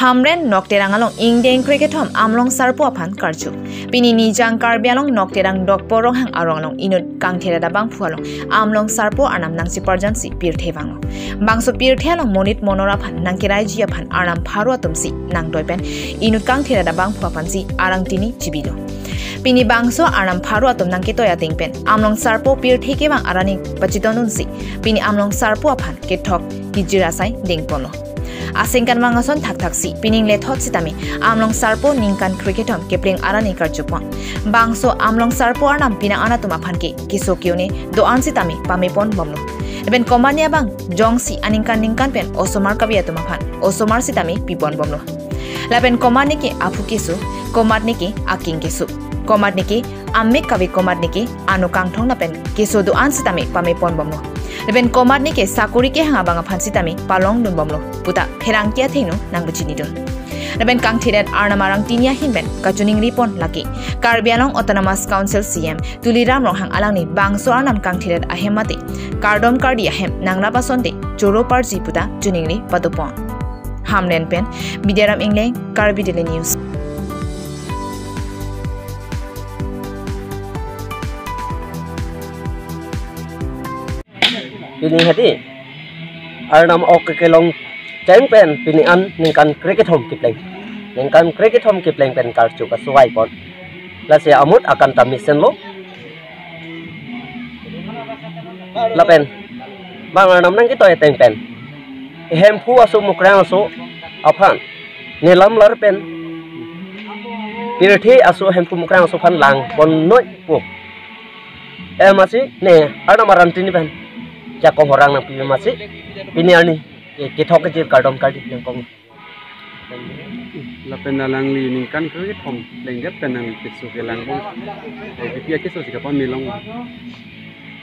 হামরেন নকটেরাঙালং ইংডেন ক্রিকেট হম আমলং সার আফান কারচু পিনি নিজাং কার্বিয়ালং নকটেরাং ডকপ রংহাং আরংলং ইনুত কাংথেরা দাবাং ফুয়ালং আমলং সার পো আনাম নাংসি পারজানসি পিরথেবাং বাংসু আলং মনিত মনোরা ফান নাংকে রাইজিয়া ফান আনাম ফারুয়া তুমসি নাং দয়পেন ইনুত কাংথেরা দাবাং ফুয়াফানসি আরাং তিনি জিবিল। পিনি বাংসো আরাম ফারু আতম নাংকে তয়া দিংপেন আমলং সারপো পীর থেকে বাং আরানি পাচিত পিনি আমলং সারপো আফান কে ঠক গিজিরাসাই দিংপনো। Asingkan mangason thak thak si pining le thot sitami amlong sarpo ningkan cricketom kepling arani karjupon bangso amlong sarpo anam pina ana tuma phanke kisokione do ansitami pamepon bomno eben komania bang jongsi aningkan ningkan pen osomar kabia tuma phan osomar sitami pipon bomno laben komani ke afu kisu komat niki aking kisu komat niki amme kavi komat niki anu kangthong na pen keso do an sitami pame pon bomlo leben komat niki sakuri ke hanga banga phan sitami palong dun bomlo puta pherang kia theinu nang buchini dun leben kang thiret arna marang tinia hinben kachuning ripon laki karbialong autonomous council cm tuliram rong hang alangni bangso arnam kang thiret ahemate kardom kardi ahem nangra basonde choro parji puta chuningri padopon hamlen pen bidaram ingleng karbi daily news pini hati arnam ok ke long cheng pen pini an ningkan cricket home kipleng ningkan cricket home kipleng pen kar chu ka suwai pon. La se amut akan tamisen lo. La pen. Bang arnam nang kitoy teng pen. Hem pu asu mukrang asu aphan nilam lar pen. Pirthi asu hem pu mukrang asu phan lang pon noi pu. Em masih ne arnam arantini pen jago orang nang pilih masih pini ani kita kithok je kardom kardi yang kong. Lapen pena ini li kan ko ye lengket tenang kisu kelang kong. Bong e kisu sih kapan milong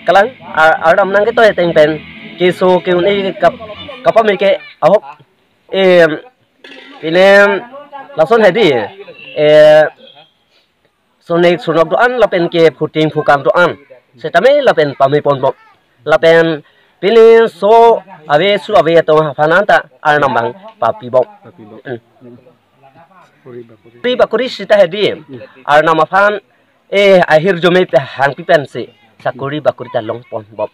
kelang ada menang nang ya tengpen kisu kau ini kap kapan mi ahok ini langsung lason so e. Sunok e. e, e, do an lapen ke puting pukam do an. Setame lapen pamipon bok lapen pilih so abe su abe itu fananta alnambang papi bok Puri bakuri sita hedi ar nama fan eh akhir jome pe hang pi pen si sakuri bakuri ta long pon bok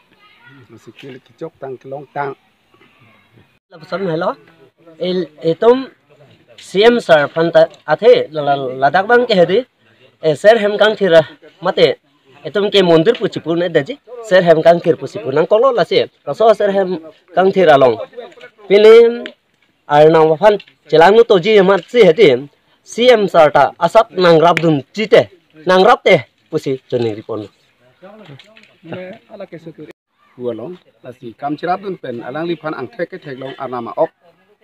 sikil kicok tang long tang labson hello el etom cm sir fan ta athe ladak bang ke hedi e sir hem kang thira mate etum ke mondir puchi purne daji ser hem kang kir pusi punang kolo lasi. Kaso ser hem kang thir along. Pilim arna wafan chelang nu toji mat si heti. Cm sarta asap nang rap dun jite nang rap te pusi choni ripon. Ala ke sukur hualong lasi kam chirap dun pen. Alang li phan ang thek ke thek long arna ma ok.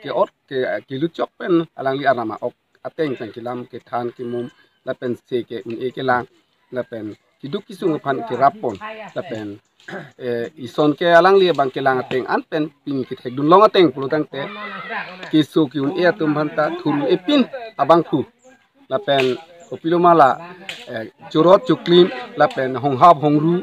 Ke ot ke ke luchok pen alang li arna ma ok. Ateng sang kilam ke than ki mum. La pen se ke un e ke lang. La pen kiduk kisung pan ki rapon. Tapen eh ison ke alang li bang ke lang ateng an pen pin ki thek dun long ateng pulo tang te. Kisu ki un e tum banta thul e pin abang lapen opilo mala chorot chuklin lapen hong hab hong ru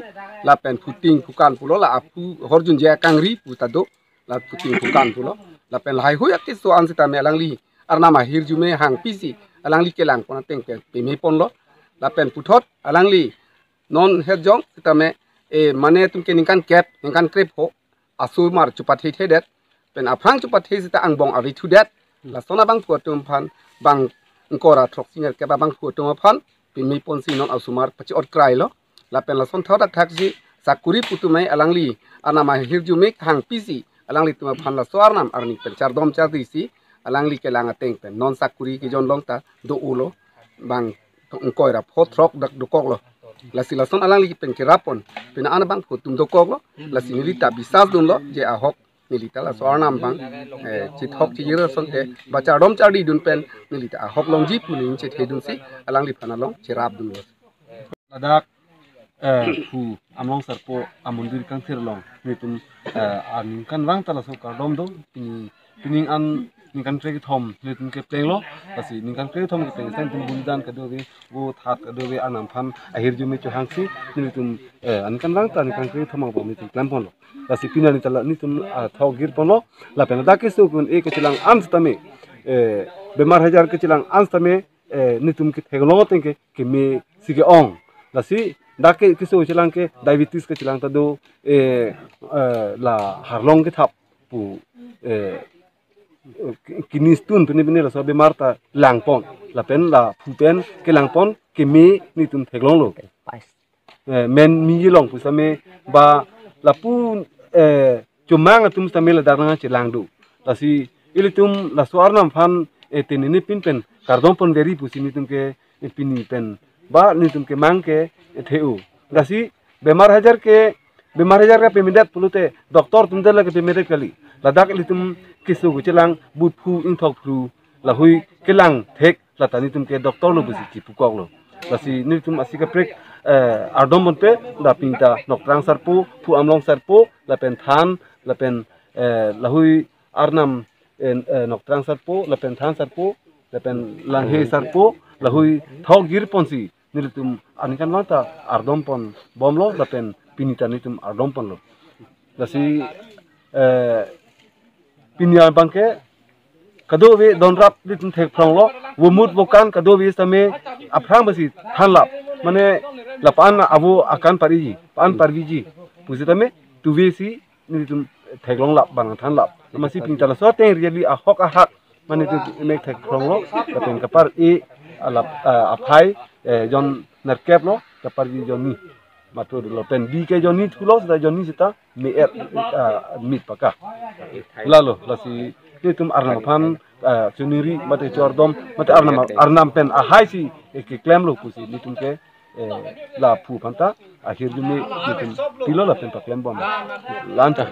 lapen puting pukan pulo la apu horjun je kangri putado la puting pukan pulo. Lapen lai hoyak ke so an sita me alang li arna ma hirjume hang pisi alang li ke lang pon ateng pe pe me pon lo. Lapen puthot alang li non hejong tame e mane tum ke ningkan cap ningkan krep ho asu mar chupat he det pen aprang chupat he sita ang bong ari thu det la sona bang pu tum phan bang ngora throk singer ke bang pu tum phan pin mi pon si non asumar pachi ot krai lo la pen la son thoda thak ji sakuri putumai alangli anama hirju mek hang pisi alangli tum phan la swar nam arni pen char dom char di si alangli ke langa teng pen non sakuri ki jon long ta do ulo bang ngkoira phot throk dak dukok lo la si lason alang li pen kirapon pina ana bang putum do koglo la si milita bisas lo je ahok milita la sornam bang chit hok chi yira son te bacha rom chadi dun pen milita ahok long ji punin che the dun si alang li phana long chirap dun lo ladak hu amlong sarpo amundir kang thir long nitum aning kan wang tala so ka dom do pining an ningkan kre thom nitum ke pleng lo. Pasi ningkan kre thom ke pleng sen tum bundan ka dobe go that ka dobe anam pham ahir jumi chu hangsi nitum an kan wang ta ningkan kre thom ba nitum plan pon lo. Pasi pina ni tala nitum thau gir pon lo. La pena da ke su kun e ke chilang am stame bemar hajar ke chilang anstame nitum ke theglong tengke ke me sige ong. Lasi dake kiso chilang ke diabetes ke chilang tado la harlong ke thap pu kini stun pini pini la so bemar ta langpon. La pen la pen ke langpon ke me nitum theglong lo. Men mi long pu same ba la pu cuma ngatum same la darna chilang du. Lasi ilitum la suarnam fan etenini pin pen kardon pon veri pusini tum ke pini pen. Ba ni tum ke mang ke theu gasi bemar hajar ke bemar hajar ka pemindat pulute doktor tum dela ke pemindat kali ladak ilitum kisu gucelang but phu ing thok phu la hui kelang thek la tani tum ke doktor lo busi chi pukok lo lasi ni tum asika prek ardom mon pe la pinta nokrang sarpu pu amlong sarpu la pen than la pen la hui arnam nok trang sarpo la pen than sarpo la pen lang he sarpo la hui thok gir ponsi nilitum anikan wanta ardom pon bomlo la pen pinita nitum ardom pon lo la si pinya bangke kado we donrap dit thek phronglo wo mut wo kan kado we same aphrang basi thanlap mane lapan abu akan pariji pan pargiji pujitame tu we si ni tum thek long lap bang thanlap masi pintala so te really a hok a hak mane tu me thek phronglo kapen kapar e alap aphai jon narkep lo kapar ji joni matur lo pen bi ke joni tulo da joni sita mi et mit paka lalo lasi itu arnam pan suniri mate chordom mate arnam arnam pen ahai si ke klem lo kusi litum ke la pu panta akhir dumi litum pilo la pen pa klem bom lanta